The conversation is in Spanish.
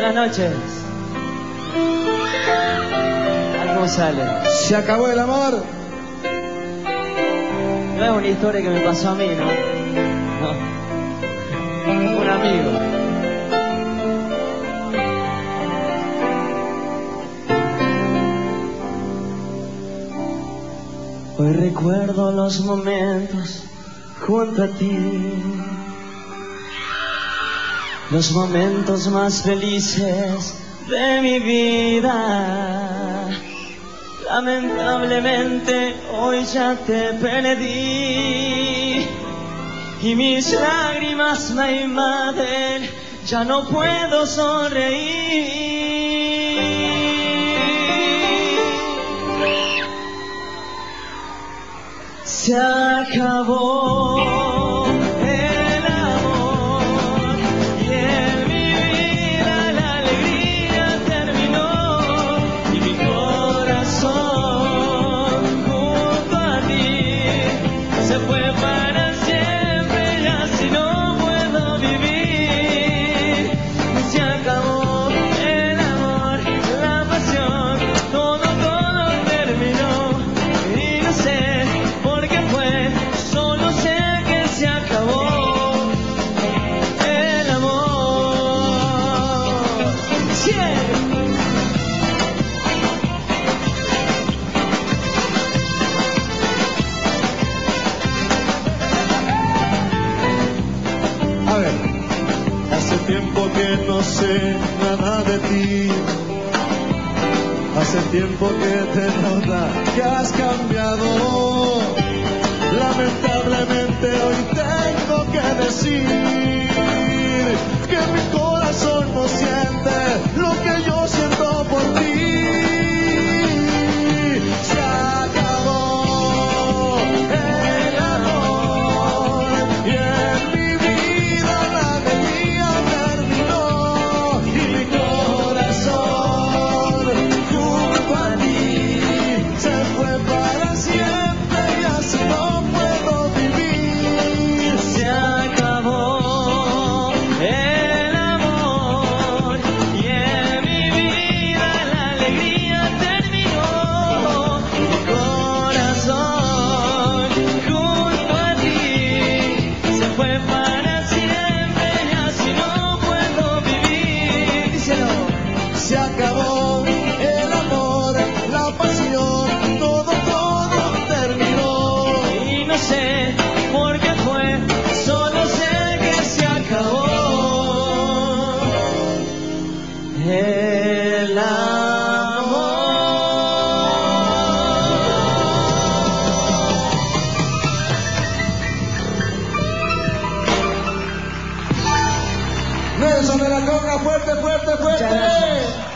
Buenas noches. ¿Cómo sale? Se acabó el amor. No es una historia que me pasó a mí, ¿no? No. Un amigo. Hoy recuerdo los momentos junto a ti. Los momentos más felices de mi vida. Lamentablemente hoy ya te perdí y mis lágrimas me invaden, ya no puedo sonreír. Se acabó. Tiempo que no sé nada de ti. Hace tiempo que te nota que has cambiado. El Fuerte, fuerte, fuerte.